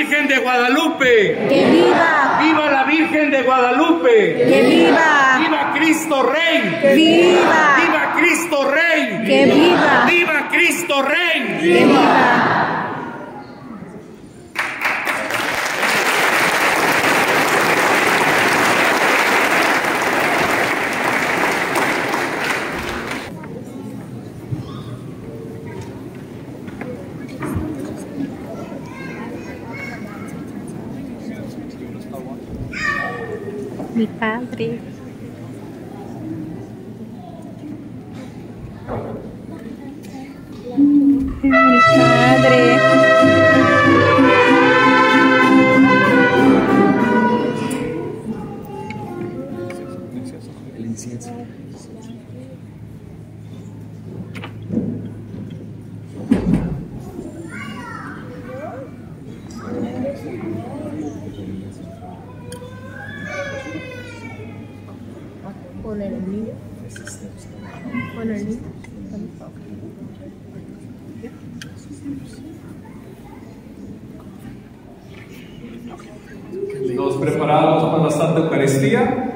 Virgen de Guadalupe! ¡Que viva! ¡Viva la Virgen de Guadalupe! ¡Que viva! ¡Viva Cristo Rey! ¡Que viva! ¡Viva Cristo Rey! ¡Que viva! ¡Viva Cristo Rey! ¡Que viva! Mi padre. Mi padre. El incienso. Poner el niño. Poner el niño. Nos preparamos para la Santa Eucaristía.